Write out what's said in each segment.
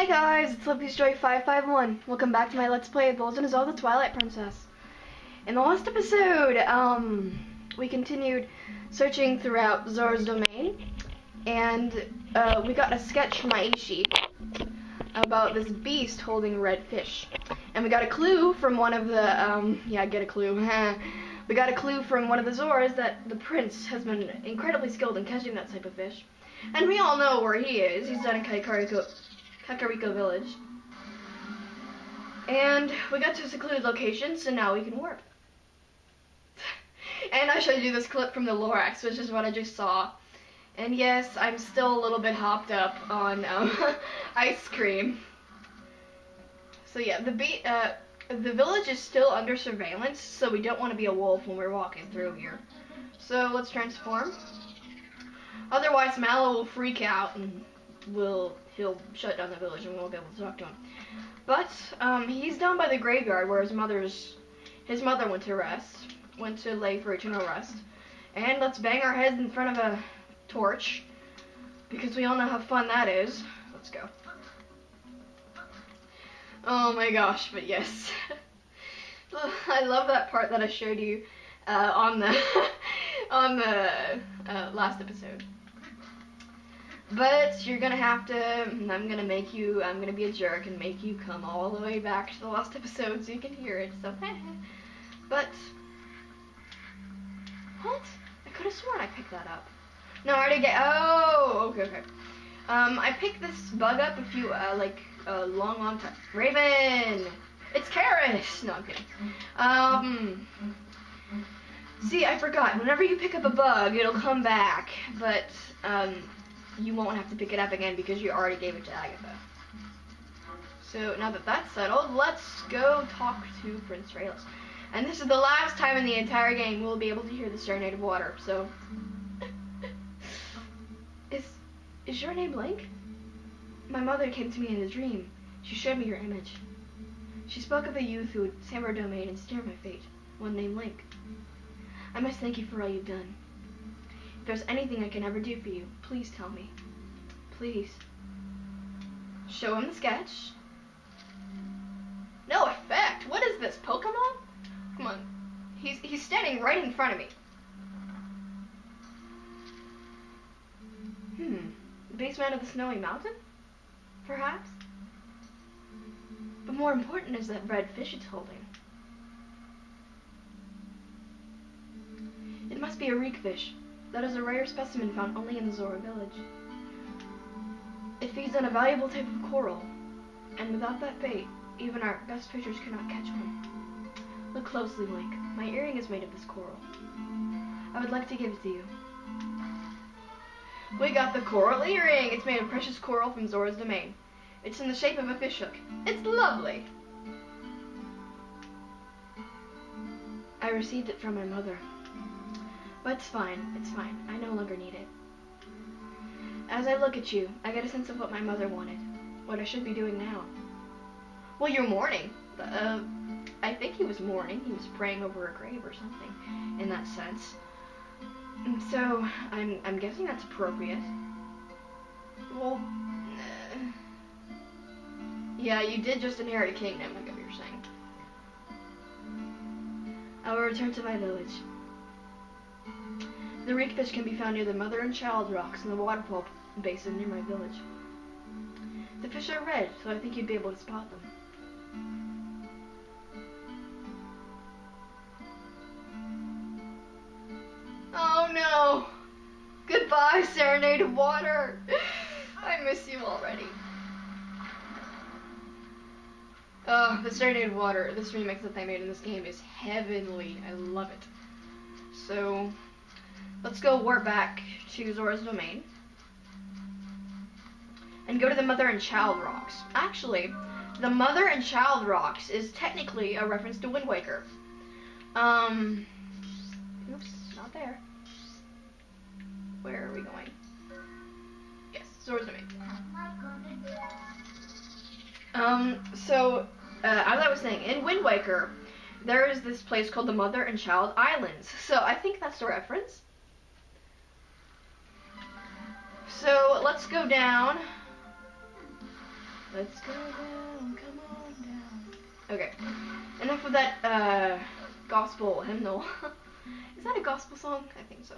Hi guys, it's LovePeaceJoy551. Welcome back to my Let's Play of Legend of the Twilight Princess. In the last episode, um, we continued searching throughout Zora's domain, and uh, we got a sketch from Ashei about this beast holding red fish. And we got a clue from one of the, um, yeah, get a clue. we got a clue from one of the Zoras that the prince has been incredibly skilled in catching that type of fish. And we all know where he is. He's down in Kakariko, Kakariko Village. And we got to a secluded location, so now we can warp. and I showed you this clip from the Lorax, which is what I just saw. And yes, I'm still a little bit hopped up on um, ice cream. So yeah, the uh, the village is still under surveillance, so we don't want to be a wolf when we're walking through here. So let's transform. Otherwise, Malo will freak out and will he'll shut down the village and we won't be able to talk to him. But um, he's down by the graveyard where his mother's his mother went to rest, went to lay for eternal rest. And let's bang our heads in front of a torch because we all know how fun that is. Let's go. Oh my gosh, but yes. I love that part that I showed you uh, on the on the uh, last episode. But you're gonna have to, I'm gonna make you, I'm gonna be a jerk and make you come all the way back to the last episode so you can hear it, so But, what? I could have sworn I picked that up. No, I already get, oh, okay, okay. Um, I picked this bug up a few, uh, like, a long, long time. Raven! It's Karis! No, I'm kidding. Um, see, I forgot. Whenever you pick up a bug, it'll come back, but, um, you won't have to pick it up again because you already gave it to Agatha. So now that that's settled, let's go talk to Prince Ralis. And this is the last time in the entire game we'll be able to hear the Serenade of Water, so... is, is your name Link? My mother came to me in a dream. She showed me your image. She spoke of a youth who would save our domain and steer my fate, one named Link. I must thank you for all you've done. If there's anything I can ever do for you, please tell me. Please. Show him the sketch. No effect. What is this, Pokemon? Come on. He's, he's standing right in front of me. Hmm. The basement of the snowy mountain? Perhaps? But more important is that red fish it's holding. It must be a reek fish. That is a rare specimen found only in the Zora village. It feeds on a valuable type of coral, and without that bait, even our best fishers cannot catch one. Look closely, Link. My earring is made of this coral. I would like to give it to you. We got the coral earring! It's made of precious coral from Zora's domain. It's in the shape of a fishhook. It's lovely! I received it from my mother. But it's fine, it's fine. I no longer need it. As I look at you, I get a sense of what my mother wanted. What I should be doing now. Well, you're mourning. Uh, I think he was mourning. He was praying over a grave or something, in that sense. And so, I'm, I'm guessing that's appropriate. Well, uh, yeah, you did just inherit a kingdom, I like you're saying. I will return to my village. The reek fish can be found near the mother and child rocks in the waterfall basin near my village. The fish are red, so I think you'd be able to spot them. Oh no! Goodbye, Serenade of Water! I miss you already. Oh, the Serenade of Water, this remix that they made in this game is heavenly. I love it. So, Let's go warp back to Zora's domain. And go to the Mother and Child Rocks. Actually, the Mother and Child Rocks is technically a reference to Wind Waker. Um, oops, not there. Where are we going? Yes, Zora's domain. Um, so, uh, as I was saying, in Wind Waker, there is this place called the Mother and Child Islands. So I think that's the reference. So let's go down Let's go down, come on down. Okay, enough of that uh, gospel hymnal. Is that a gospel song? I think so.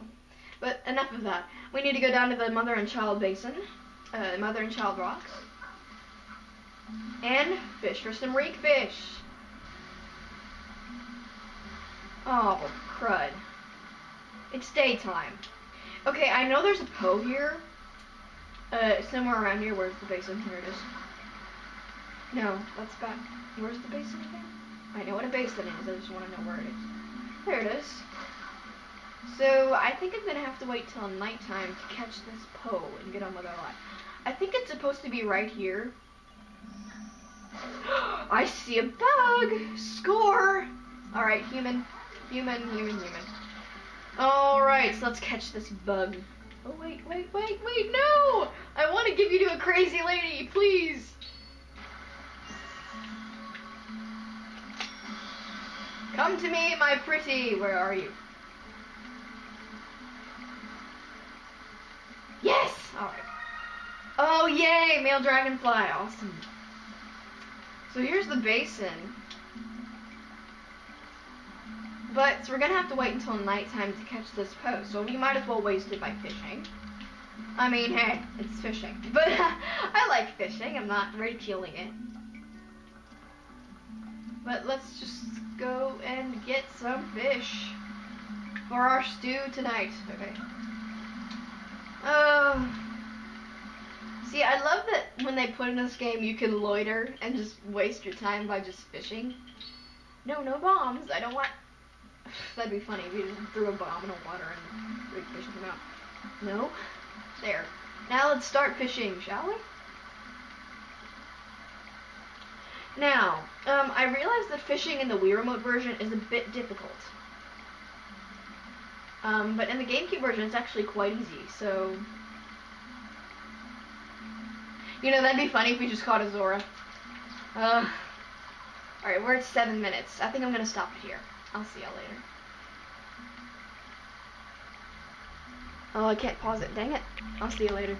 But enough of that. We need to go down to the mother and child basin, uh, mother and child rocks, and fish for some reek fish. Oh, crud. It's daytime. Okay, I know there's a Poe here. Uh, somewhere around here. Where's the basin? Here it is. No, that's back. Where's the basin again? I know what a basin is. I just want to know where it is. There it is. So I think I'm gonna have to wait till nighttime to catch this Poe and get on with our life. I think it's supposed to be right here. I see a bug! Score! Alright, human. Human, human, human. Alright, so let's catch this bug. Oh, wait, wait, wait, wait, no! I want to give you to a crazy lady, please! Come to me, my pretty. Where are you? Yes! Alright. Oh, yay! Male dragonfly. Awesome. So here's the basin. But so we're gonna have to wait until nighttime to catch this Poe. So we might as well waste it by fishing. I mean, hey, it's fishing. But I like fishing. I'm not ridiculing it. But let's just go and get some fish for our stew tonight. Okay. Uh, see, I love that when they put in this game you can loiter and just waste your time by just fishing. No, no bombs. I don't want. That'd be funny if you just threw a bomb in the water and three fish come out. No. There. Now let's start fishing, shall we? Now, um, I realize that fishing in the Wii Remote version is a bit difficult. Um, but in the GameCube version, it's actually quite easy, so... You know, that'd be funny if we just caught a Zora. Uh, Alright, we're at seven minutes. I think I'm gonna stop it here. I'll see y'all later. Oh, I can't pause it. Dang it. I'll see you later.